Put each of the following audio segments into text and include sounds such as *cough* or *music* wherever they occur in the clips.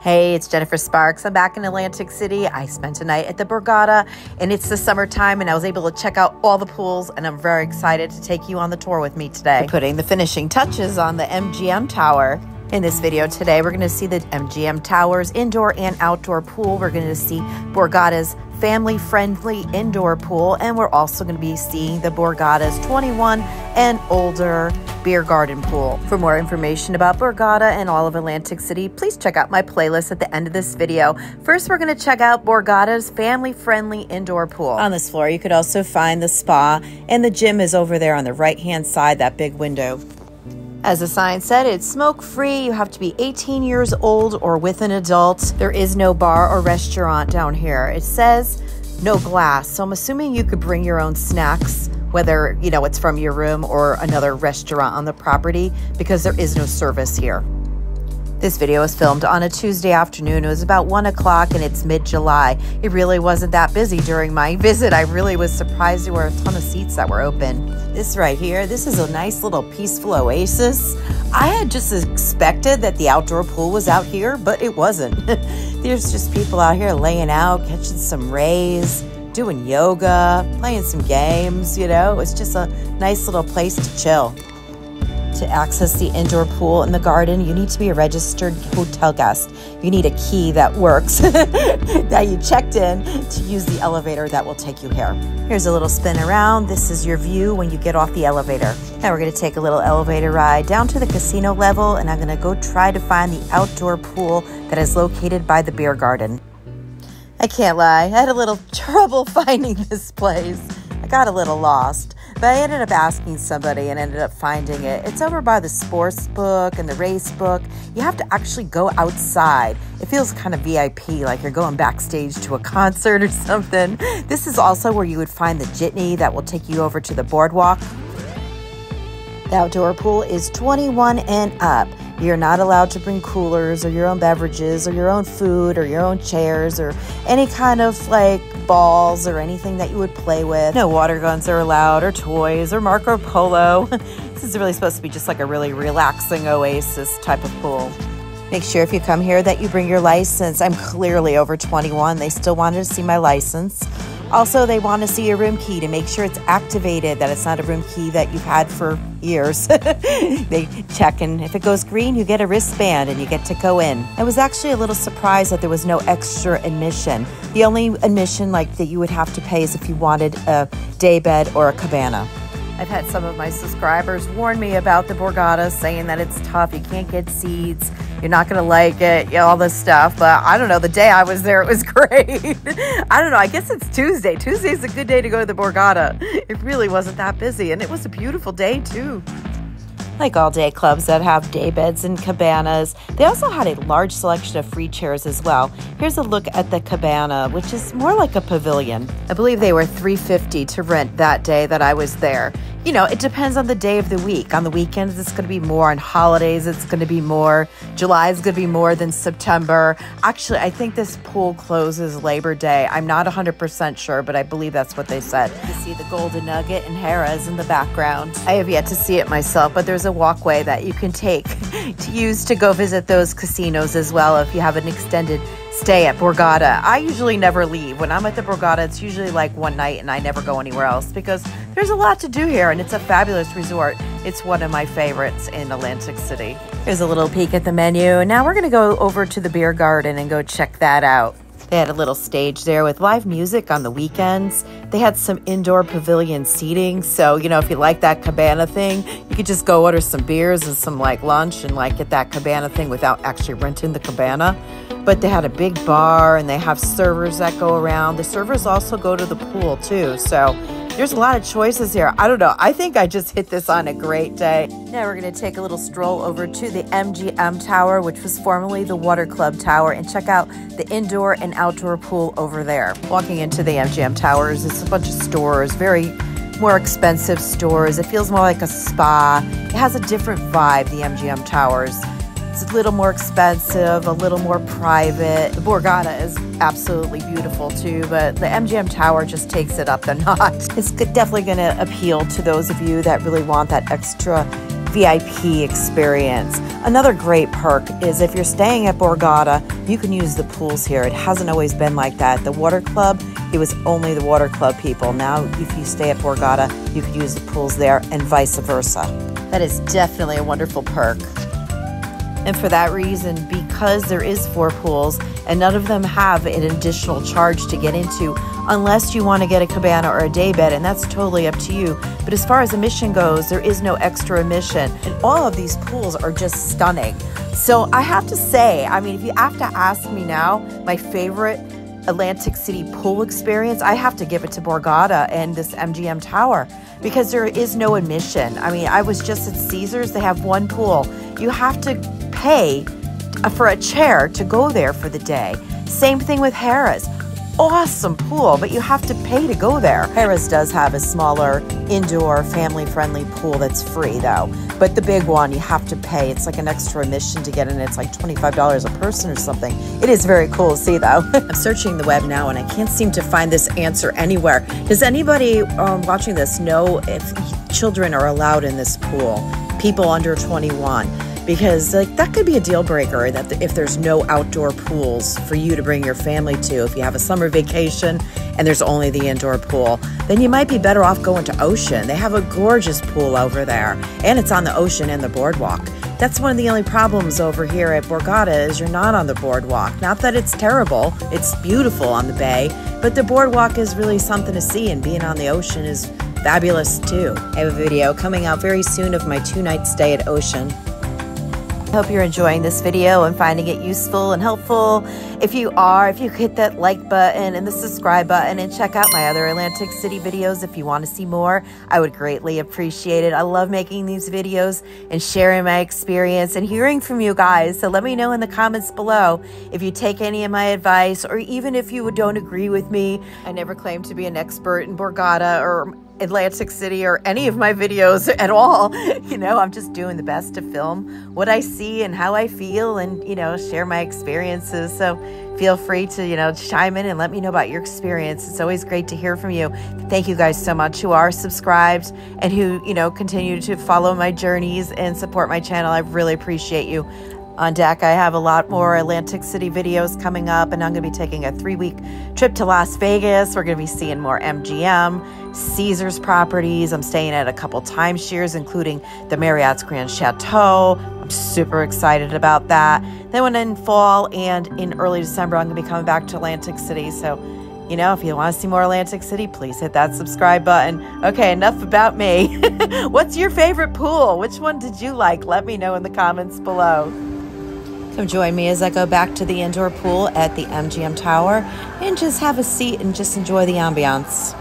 Hey, it's Jennifer Sparks. I'm back in Atlantic City. I spent a night at the Borgata and it's the summertime and I was able to check out all the pools and I'm very excited to take you on the tour with me today. We're putting the finishing touches on the MGM Tower. In this video today, we're going to see the MGM Towers indoor and outdoor pool. We're going to see Borgata's family friendly indoor pool, and we're also going to be seeing the Borgata's 21 and older beer garden pool. For more information about Borgata and all of Atlantic City, please check out my playlist at the end of this video. First, we're going to check out Borgata's family friendly indoor pool. On this floor, you could also find the spa, and the gym is over there on the right hand side, that big window. As the sign said, it's smoke free. You have to be 18 years old or with an adult. There is no bar or restaurant down here. It says no glass. So I'm assuming you could bring your own snacks, whether, you know, it's from your room or another restaurant on the property because there is no service here. This video was filmed on a Tuesday afternoon. It was about 1 o'clock and it's mid July. It really wasn't that busy during my *laughs* visit. I really was surprised there were a ton of seats that were open. This right here, this is a nice little peaceful oasis. I had just expected that the outdoor pool was out here, but it wasn't. *laughs* There's just people out here laying out, catching some rays, doing yoga, playing some games, you know. It's just a nice little place to chill. To access the indoor pool in the garden, you need to be a registered hotel guest. You need a key that works *laughs* that you checked in to use the elevator that will take you here. Here's a little spin around. This is your view when you get off the elevator. Now we're going to take a little elevator ride down to the casino level, and I'm going to go try to find the outdoor pool that is located by the beer garden. I can't lie, I had a little *laughs* trouble finding this place. I got a little lost. But I ended up asking somebody and ended up finding it. It's over by the sports book and the race book. You have to actually go outside. It feels kind of VIP, like you're going backstage to a concert or something. This is also where you would find the jitney that will take you over to the boardwalk. The outdoor pool is 21 and up. You're not allowed to bring coolers or your own beverages or your own food or your own chairs or any kind of like balls or anything that you would play with. No water guns are allowed or toys or Marco Polo. *laughs* this is really supposed to be just like a really relaxing oasis type of pool. Make sure if you come here that you bring your license. I'm clearly over 21. They still wanted to see my license. Also, they want to see your room key to make sure it's activated, that it's not a room key that you've had for years. *laughs* they check, and if it goes green, you get a wristband and you get to go in. I was actually a little surprised that there was no extra admission. The only admission like that you would have to pay is if you wanted a day bed or a cabana. I've had some of my subscribers warn me about the Borgata, saying that it's tough, you can't get seats, you're not going to like it, you know, all this stuff. But I don't know, the day I was there, it was *laughs* great. I don't know, I guess it's Tuesday. Tuesday's a good day to go to the Borgata. It really wasn't that busy, and it was a beautiful day, too like all day clubs that have day beds and cabanas. They also had a large selection of free chairs as well. Here's a look at the cabana, which is more like a pavilion. I believe they were 350 to rent that day that I was there you know, it depends on the day of the week. On the weekends, it's going to be more. On holidays, it's going to be more. July is going to be more than September. Actually, I think this pool closes Labor Day. I'm not 100% sure, but I believe that's what they said. You see the Golden Nugget and Harrah's in the background. I have yet to see it myself, but there's a walkway that you can take *laughs* to use to go visit those casinos as well if you have an extended stay at Borgata. I usually never leave. When I'm at the Borgata, it's usually like one night and I never go anywhere else because there's a lot to do here and it's a fabulous resort. It's one of my favorites in Atlantic City. Here's a little peek at the menu. Now we're going to go over to the beer garden and go check that out. They had a little stage there with live music on the weekends. They had some indoor pavilion seating. So, you know, if you like that cabana thing, you could just go order some beers and some like lunch and like get that cabana thing without actually renting the cabana. But they had a big bar and they have servers that go around. The servers also go to the pool too. So, there's a lot of choices here. I don't know. I think I just hit this on a great day. Now we're going to take a little stroll over to the MGM Tower, which was formerly the Water Club Tower, and check out the indoor and outdoor pool over there. Walking into the MGM Towers, it's a bunch of stores, very more expensive stores. It feels more like a spa. It has a different vibe, the MGM Towers. It's a little more expensive, a little more private. The Borgata is absolutely beautiful too, but the MGM Tower just takes it up the *laughs* notch. It's definitely going to appeal to those of you that really want that extra VIP experience. Another great perk is if you're staying at Borgata, you can use the pools here. It hasn't always been like that. The water club, it was only the water club people. Now, if you stay at Borgata, you can use the pools there and vice versa. That is definitely a wonderful perk. And for that reason, because there is four pools and none of them have an additional charge to get into unless you want to get a cabana or a day bed, and that's totally up to you. But as far as admission goes, there is no extra admission. And all of these pools are just stunning. So I have to say, I mean, if you have to ask me now, my favorite Atlantic City pool experience, I have to give it to Borgata and this MGM Tower because there is no admission. I mean, I was just at Caesars, they have one pool. You have to pay for a chair to go there for the day. Same thing with Harrah's awesome pool, but you have to pay to go there. Harrah's does have a smaller indoor family friendly pool that's free though. But the big one, you have to pay. It's like an extra admission to get in. It's like $25 a person or something. It is very cool to see though. *laughs* I'm searching the web now and I can't seem to find this answer anywhere. Does anybody um, watching this know if children are allowed in this pool? People under 21 because like that could be a deal breaker that if there's no outdoor pools for you to bring your family to if you have a summer vacation and there's only the indoor pool then you might be better off going to ocean. They have a gorgeous pool over there and it's on the ocean and the boardwalk. That's one of the only problems over here at Borgata is you're not on the boardwalk. Not that it's terrible it's beautiful on the bay but the boardwalk is really something to see and being on the ocean is fabulous too. I have a video coming out very soon of my two night stay at ocean Hope you're enjoying this video and finding it useful and helpful. If you are, if you hit that like button and the subscribe button and check out my other Atlantic City videos if you want to see more, I would greatly appreciate it. I love making these videos and sharing my experience and hearing from you guys. So let me know in the comments below if you take any of my advice or even if you don't agree with me. I never claim to be an expert in Borgata or Atlantic City or any of my videos *laughs* at all. You know, I'm just doing the best to film what I see and how I feel and, you know, share my experiences. So feel free to, you know, chime in and let me know about your experience. It's always great to hear from you. Thank you guys so much who are subscribed and who, you know, continue to follow my journeys and support my channel. I really appreciate you on deck. I have a lot more Atlantic City videos coming up, and I'm going to be taking a three week trip to Las Vegas. We're going to be seeing more MGM, Caesars properties. I'm staying at a couple timeshares, including the Marriott's Grand Chateau. I'm super excited about that. Then, when in fall and in early December, I'm going to be coming back to Atlantic City. So, you know, if you want to see more Atlantic City, please hit that subscribe button. Okay, enough about me. *laughs* What's your favorite pool? Which one did you like? Let me know in the comments below. Come join me as I go back to the indoor pool at the MGM Tower and just have a seat and just enjoy the ambiance.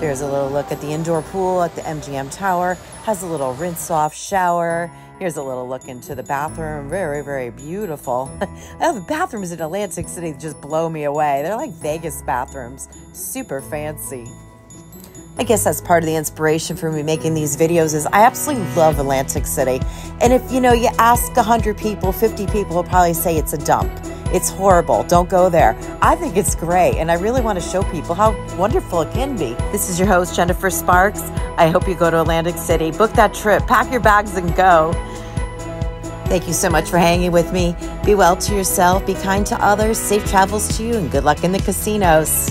Here's a little look at the indoor pool at the MGM Tower. Has a little rinse off shower. Here's a little look into the bathroom. Very, very beautiful. *laughs* oh, the bathrooms in Atlantic City just blow me away. They're like Vegas bathrooms. Super fancy. I guess that's part of the inspiration for me making these videos is I absolutely love Atlantic City. And if, you know, you ask 100 people, 50 people will probably say it's a dump. It's horrible. Don't go there. I think it's great, and I really want to show people how wonderful it can be. This is your host, Jennifer Sparks. I hope you go to Atlantic City. Book that trip, pack your bags, and go. Thank you so much for hanging with me. Be well to yourself, be kind to others, safe travels to you, and good luck in the casinos.